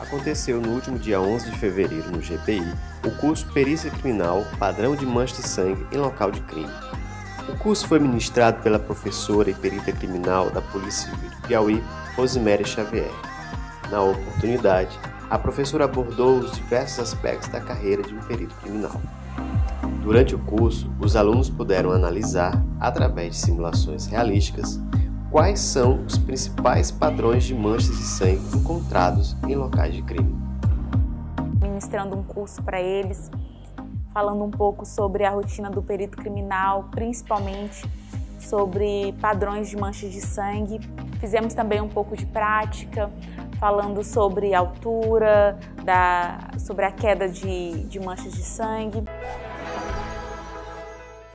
aconteceu no último dia 11 de fevereiro no GPI o curso Perícia Criminal Padrão de Mancha de Sangue em Local de Crime. O curso foi ministrado pela professora e perita criminal da Polícia Civil do Piauí, Rosiméria Xavier. Na oportunidade, a professora abordou os diversos aspectos da carreira de um perito criminal. Durante o curso, os alunos puderam analisar, através de simulações realísticas, quais são os principais padrões de manchas de sangue encontrados em locais de crime. Ministrando um curso para eles, falando um pouco sobre a rotina do perito criminal, principalmente sobre padrões de manchas de sangue. Fizemos também um pouco de prática, falando sobre altura, da, sobre a queda de, de manchas de sangue.